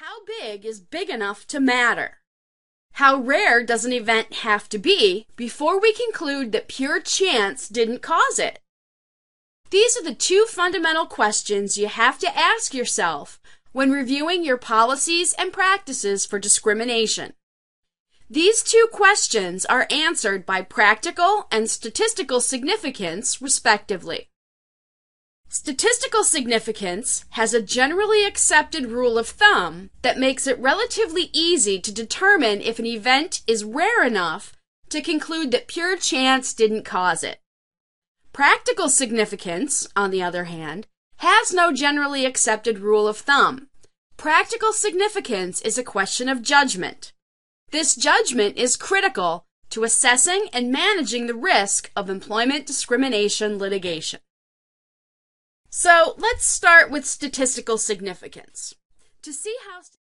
How big is big enough to matter? How rare does an event have to be before we conclude that pure chance didn't cause it? These are the two fundamental questions you have to ask yourself when reviewing your policies and practices for discrimination. These two questions are answered by practical and statistical significance, respectively. Statistical significance has a generally accepted rule of thumb that makes it relatively easy to determine if an event is rare enough to conclude that pure chance didn't cause it. Practical significance, on the other hand, has no generally accepted rule of thumb. Practical significance is a question of judgment. This judgment is critical to assessing and managing the risk of employment discrimination litigation. So let's start with statistical significance. To see how